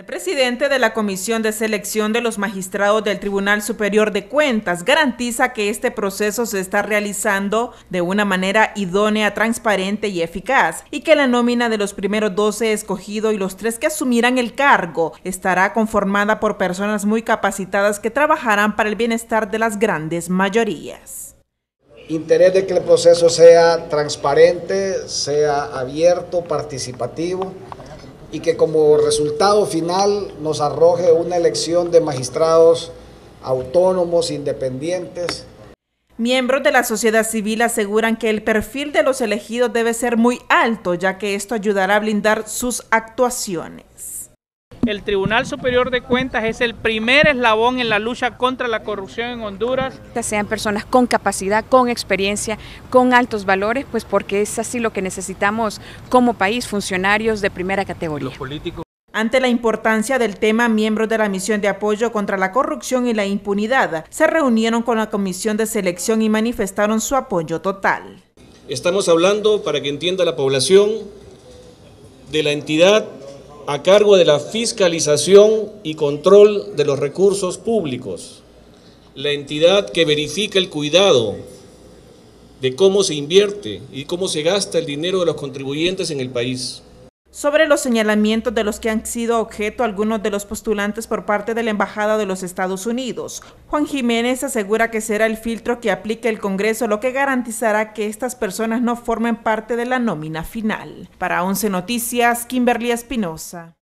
El presidente de la Comisión de Selección de los Magistrados del Tribunal Superior de Cuentas garantiza que este proceso se está realizando de una manera idónea, transparente y eficaz y que la nómina de los primeros 12 escogidos y los tres que asumirán el cargo estará conformada por personas muy capacitadas que trabajarán para el bienestar de las grandes mayorías. Interés de que el proceso sea transparente, sea abierto, participativo y que como resultado final nos arroje una elección de magistrados autónomos, independientes. Miembros de la sociedad civil aseguran que el perfil de los elegidos debe ser muy alto, ya que esto ayudará a blindar sus actuaciones. El Tribunal Superior de Cuentas es el primer eslabón en la lucha contra la corrupción en Honduras. Sean personas con capacidad, con experiencia, con altos valores, pues porque es así lo que necesitamos como país, funcionarios de primera categoría. Ante la importancia del tema, miembros de la misión de apoyo contra la corrupción y la impunidad se reunieron con la comisión de selección y manifestaron su apoyo total. Estamos hablando, para que entienda la población, de la entidad a cargo de la fiscalización y control de los recursos públicos, la entidad que verifica el cuidado de cómo se invierte y cómo se gasta el dinero de los contribuyentes en el país. Sobre los señalamientos de los que han sido objeto algunos de los postulantes por parte de la Embajada de los Estados Unidos, Juan Jiménez asegura que será el filtro que aplique el Congreso lo que garantizará que estas personas no formen parte de la nómina final. Para 11 Noticias, Kimberly Espinosa.